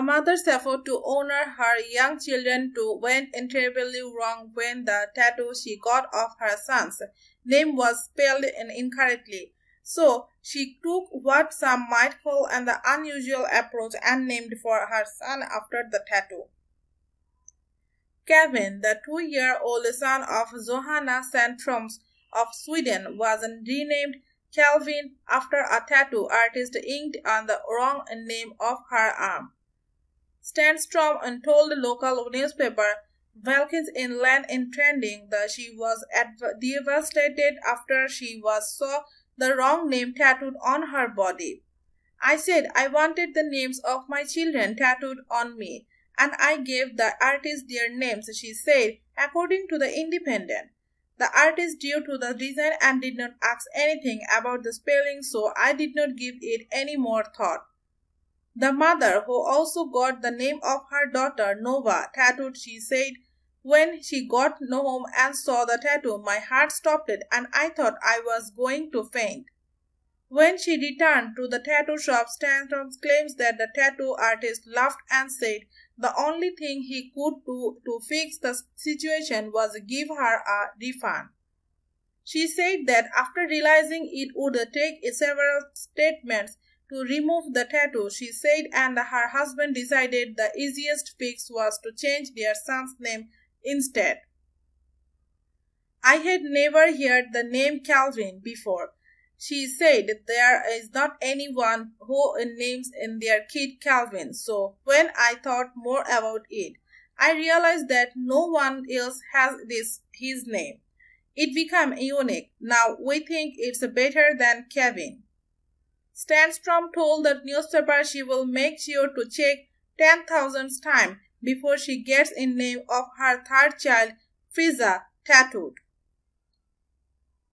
A mother's effort to honor her young children too went terribly wrong when the tattoo she got of her son's name was spelled incorrectly. So she took what some might call an unusual approach and named for her son after the tattoo. Kevin, the two-year-old son of Johanna Sandström of Sweden, was renamed Kelvin after a tattoo artist inked on the wrong name of her arm. Sandstrom told the local newspaper Inland in Trending that she was devastated after she was saw the wrong name tattooed on her body. I said I wanted the names of my children tattooed on me, and I gave the artist their names, she said, according to the Independent. The artist drew to the design and did not ask anything about the spelling, so I did not give it any more thought. The mother, who also got the name of her daughter Nova tattooed, she said, when she got home and saw the tattoo, my heart stopped and I thought I was going to faint. When she returned to the tattoo shop, Sandstrom claims that the tattoo artist laughed and said the only thing he could do to fix the situation was give her a refund. She said that after realizing it would take several statements to remove the tattoo, she said and her husband decided the easiest fix was to change their son's name instead. I had never heard the name Kelvin before. She said there is not anyone who names in their kid Kelvin. So when I thought more about it, I realized that no one else has this his name. It became unique. Now we think it's better than Kevin. Sandstrom told the newspaper she will make sure to check 10,000 times before she gets in name of her third child, Frieza, tattooed.